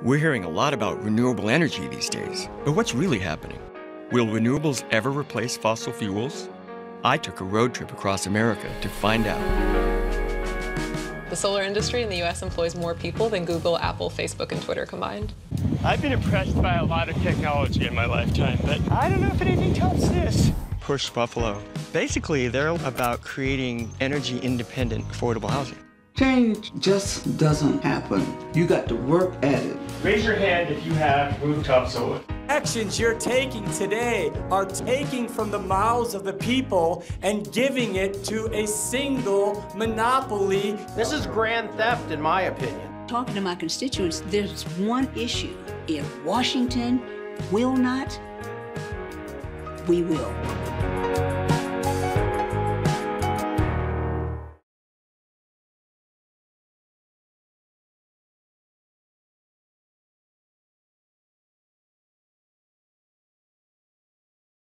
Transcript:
We're hearing a lot about renewable energy these days, but what's really happening? Will renewables ever replace fossil fuels? I took a road trip across America to find out. The solar industry in the US employs more people than Google, Apple, Facebook, and Twitter combined. I've been impressed by a lot of technology in my lifetime, but I don't know if anything tops this. Push Buffalo. Basically, they're about creating energy independent, affordable housing. Change just doesn't happen. You got to work at it. Raise your hand if you have rooftop solar. Actions you're taking today are taking from the mouths of the people and giving it to a single monopoly. This is grand theft, in my opinion. Talking to my constituents, there's one issue. If Washington will not, we will.